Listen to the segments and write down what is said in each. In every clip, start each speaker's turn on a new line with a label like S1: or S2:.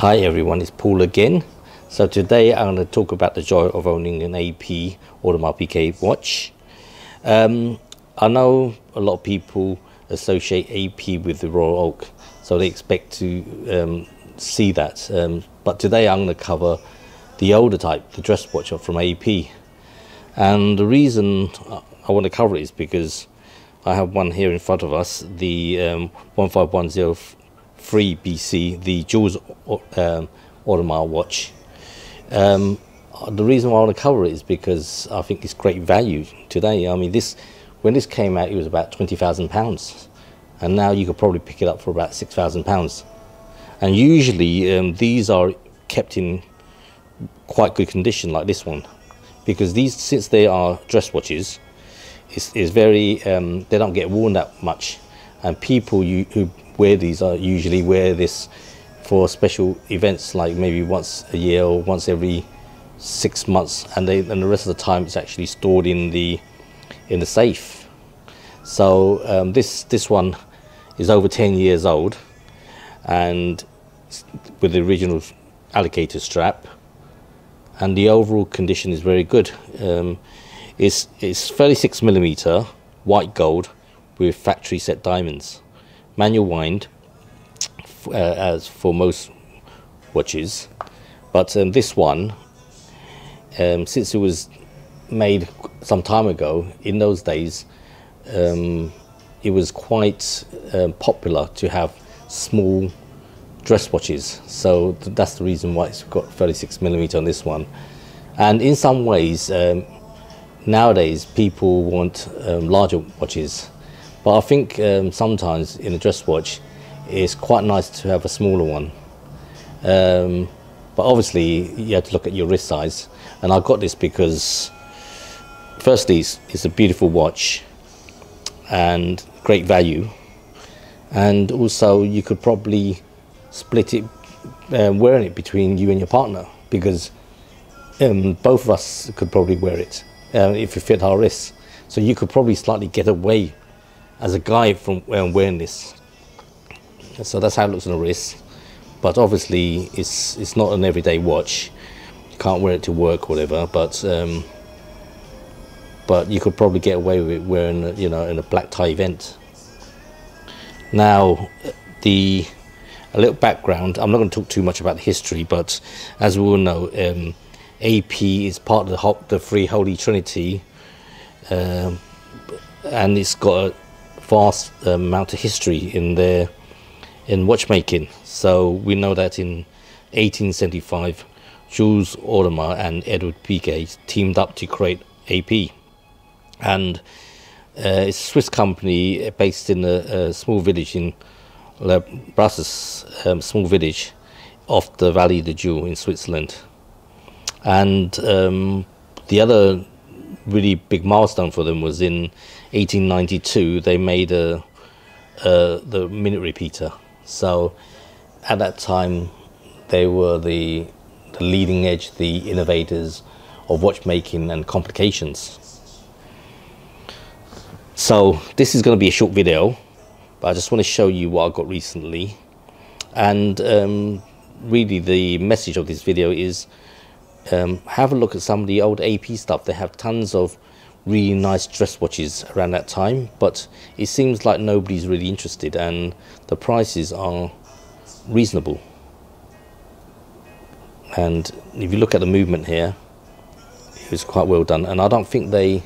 S1: Hi everyone, it's Paul again. So today I'm going to talk about the joy of owning an AP Audemars Piguet watch. Um, I know a lot of people associate AP with the Royal Oak, so they expect to um, see that. Um, but today I'm going to cover the older type, the dress watch from AP. And the reason I want to cover it is because I have one here in front of us, the um, 1510 3 BC, the Jules um, Audemars watch. Um, the reason why I want to cover it is because I think it's great value today. I mean, this when this came out, it was about twenty thousand pounds, and now you could probably pick it up for about six thousand pounds. And usually, um, these are kept in quite good condition, like this one, because these since they are dress watches, it's, it's very um, they don't get worn that much, and people you, who wear these are usually wear this for special events like maybe once a year or once every six months, and they and the rest of the time it's actually stored in the in the safe. So um, this this one is over 10 years old, and with the original alligator strap, and the overall condition is very good. Um, it's, it's 36 millimeter white gold with factory set diamonds, manual wind, uh, as for most watches, but um, this one, um, since it was made some time ago, in those days, um, it was quite um, popular to have small dress watches. So th that's the reason why it's got 36 millimeter on this one. And in some ways, um, nowadays people want um, larger watches, but I think um, sometimes in a dress watch, it's quite nice to have a smaller one. Um, but obviously, you have to look at your wrist size. And I got this because, firstly, it's, it's a beautiful watch and great value. And also, you could probably split it, uh, wearing it between you and your partner because um, both of us could probably wear it uh, if it fit our wrists. So you could probably slightly get away as a guy from um, wearing this. So that's how it looks on the wrist. But obviously, it's it's not an everyday watch. You can't wear it to work or whatever. But um, but you could probably get away with it wearing you know in a black tie event. Now, the a little background. I'm not going to talk too much about the history, but as we all know, um, AP is part of the, the Three Holy Trinity, um, and it's got a vast amount of history in there in watchmaking. So we know that in 1875, Jules Audemars and Edward Piguet teamed up to create AP, and uh, it's a Swiss company based in a, a small village in Le Brassus, um, small village off the Vallée de Joux in Switzerland. And um, the other really big milestone for them was in 1892. They made a, a the minute repeater. So at that time, they were the the leading edge, the innovators of watchmaking and complications. So this is going to be a short video, but I just want to show you what I got recently. And um, really the message of this video is um, have a look at some of the old AP stuff. They have tons of really nice dress watches around that time, but it seems like nobody's really interested and the prices are reasonable. And if you look at the movement here, it was quite well done. And I don't think they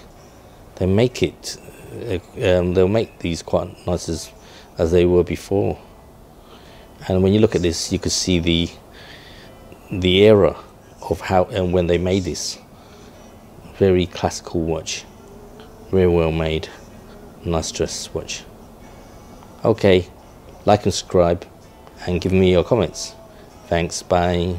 S1: they make it. Uh, um, they'll make these quite nice as as they were before. And when you look at this, you can see the the era of how and when they made this. Very classical watch, very well made, nice dress watch. Okay, like and subscribe, and give me your comments. Thanks, bye.